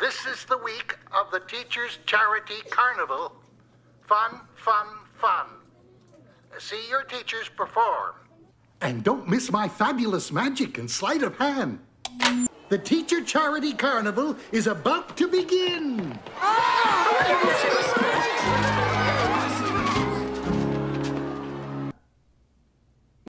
This is the week of the Teachers Charity Carnival. Fun, fun, fun. See your teachers perform. And don't miss my fabulous magic and sleight of hand. The Teacher Charity Carnival is about to begin.